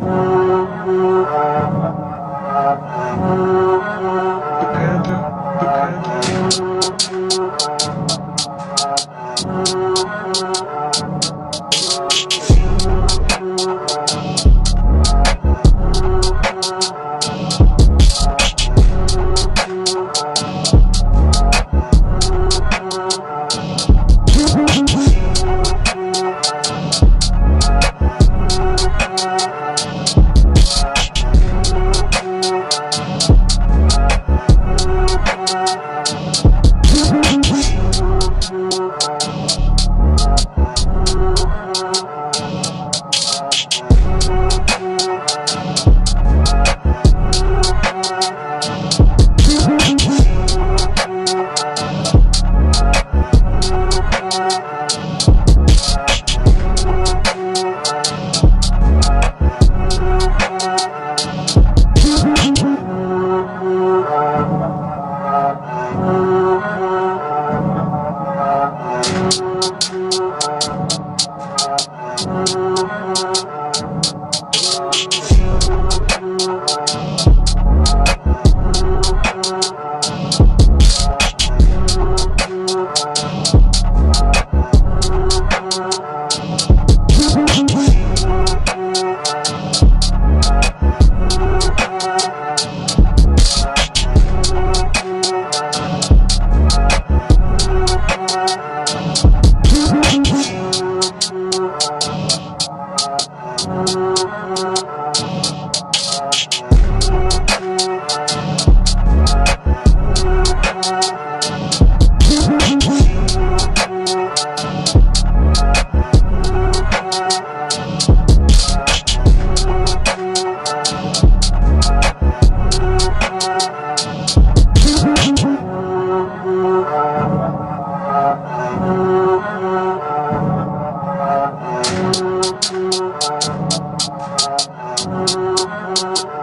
Uh... Música